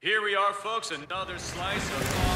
Here we are, folks, another slice of.